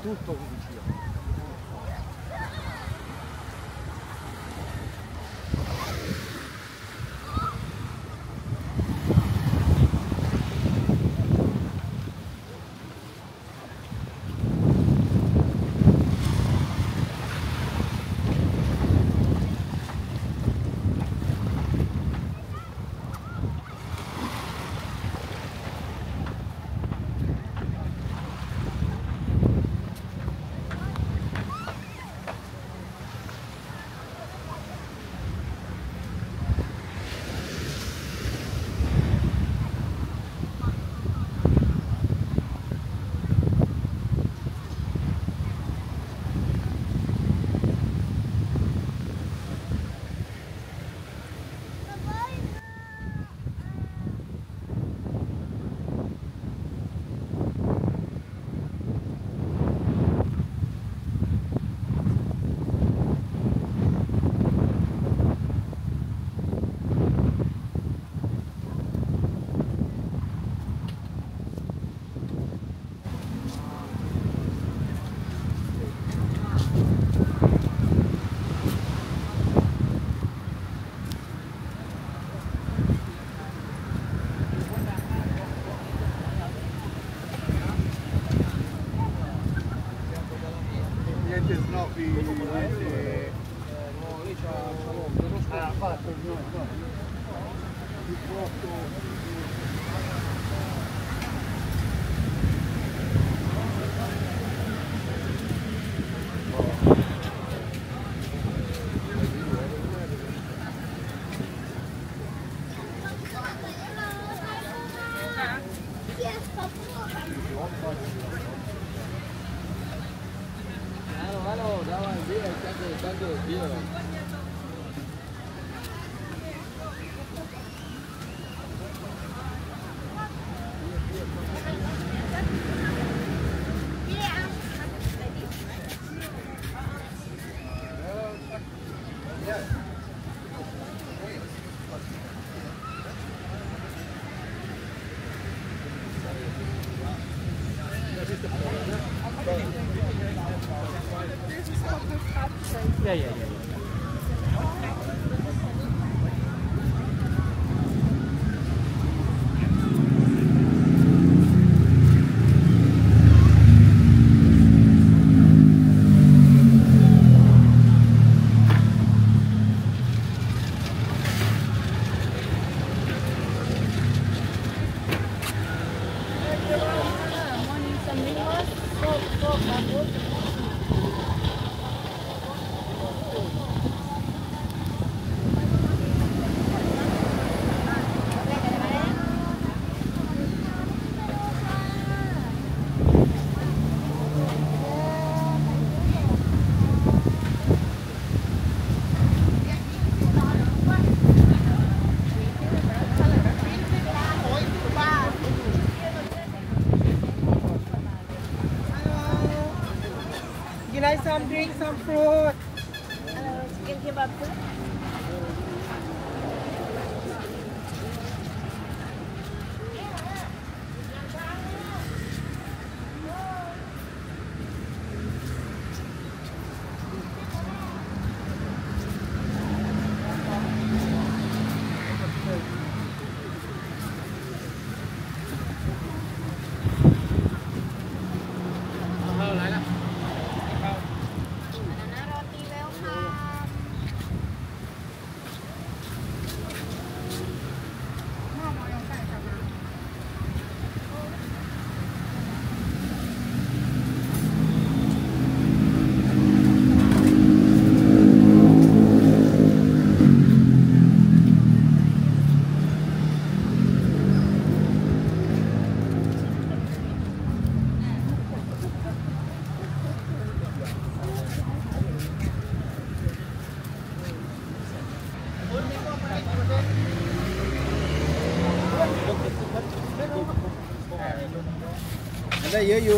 tutto vicino. Halo, here, dawaj, bijaj, tako, tako, bijaj. Some drink, some fruit? Đây dưới vô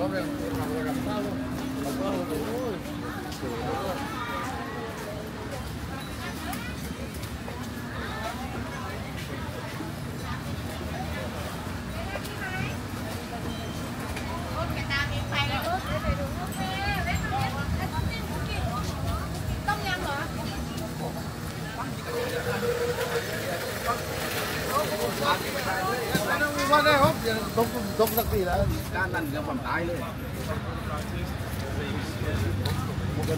sobre el không không sắc gì đã đã nằm trong bàn tay luôn. Mogę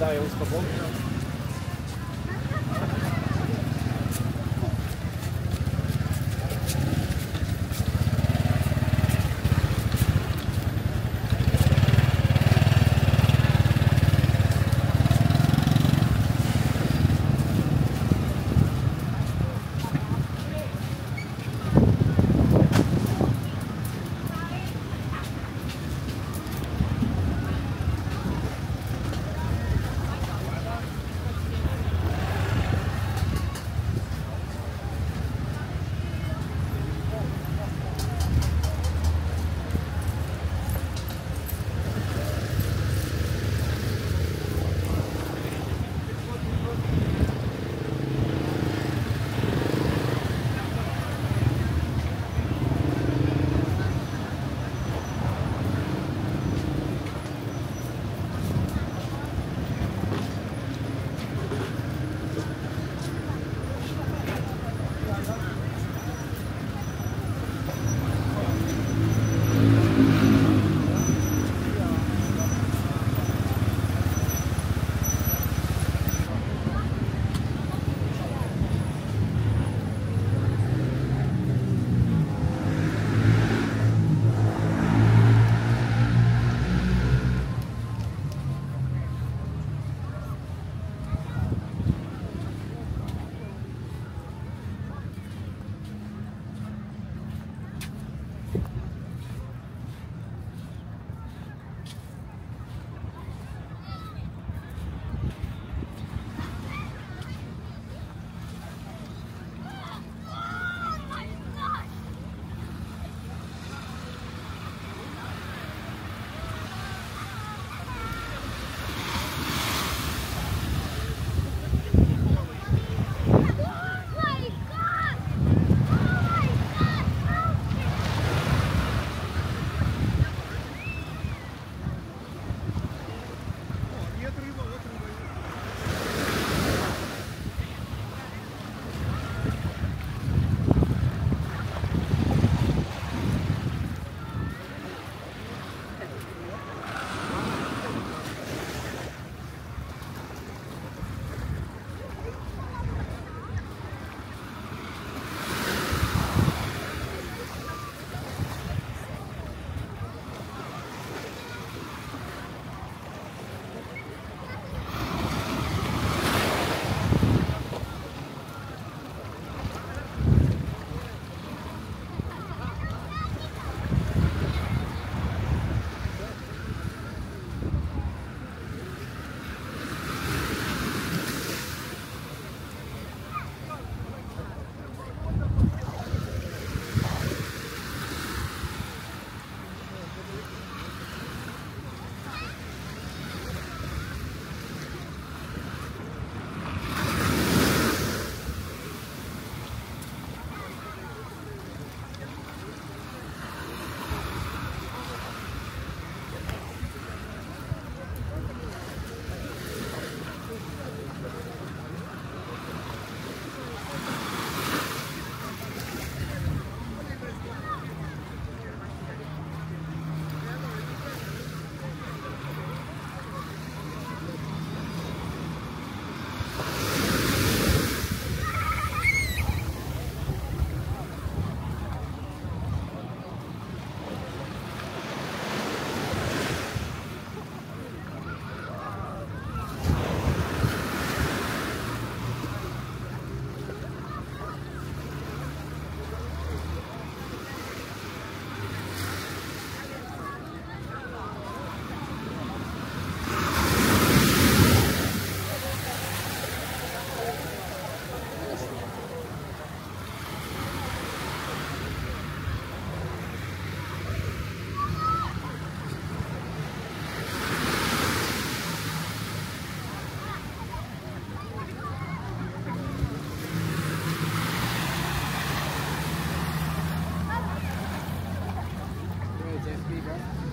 Beaver.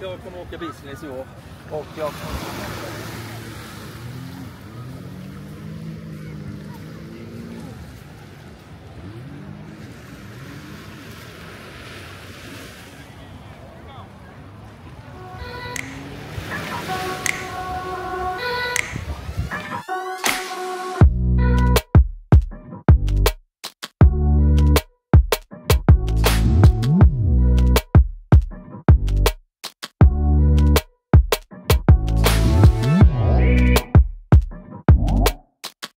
jag kommer åka business i år. Och jag kommer